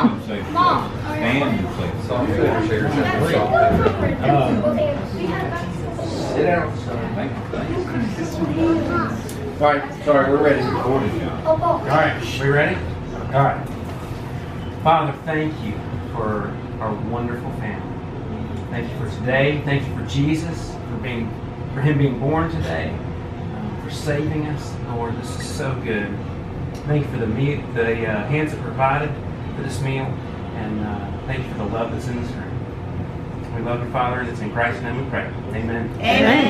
Mom, Mom. Stand and safe Salt place. and sugar, That's sugar, salt. We had that. Sit down, son. Thank you, thank you. All right, sorry, we're ready. Recorded now. Oh, All oh. right, we ready? All right. Father, thank you for our wonderful family. Thank you for today. Thank you for Jesus, for being, for him being born today, um, for saving us. Lord, this is so good. Thank you for the meal, the uh, hands that provided for this meal, and uh, thank you for the love that's in this room. We love you, Father, and it's in Christ's name we pray. Amen. Amen.